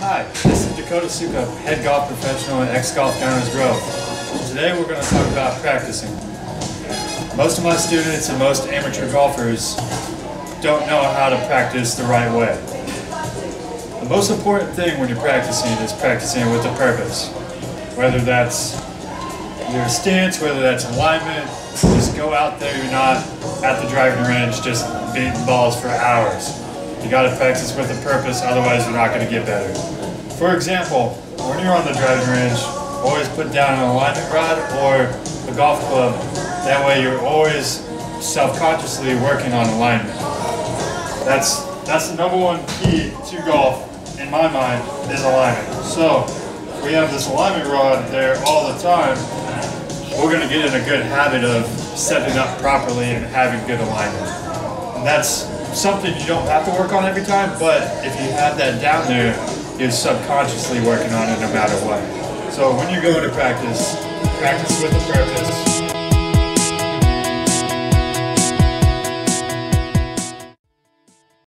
Dakota Soukup, head golf professional at X Golf Downers Grove. Today we're going to talk about practicing. Most of my students and most amateur golfers don't know how to practice the right way. The most important thing when you're practicing is practicing with a purpose. Whether that's your stance, whether that's alignment, just go out there, you're not at the driving range just beating balls for hours. You gotta practice with a purpose, otherwise you're not gonna get better. For example, when you're on the driving range, always put down an alignment rod or a golf club. That way you're always self-consciously working on alignment. That's that's the number one key to golf, in my mind, is alignment. So we have this alignment rod there all the time, we're gonna get in a good habit of setting up properly and having good alignment. And that's something you don't have to work on every time, but if you have that down there, you're subconsciously working on it no matter what. So when you're going to practice, practice with a purpose,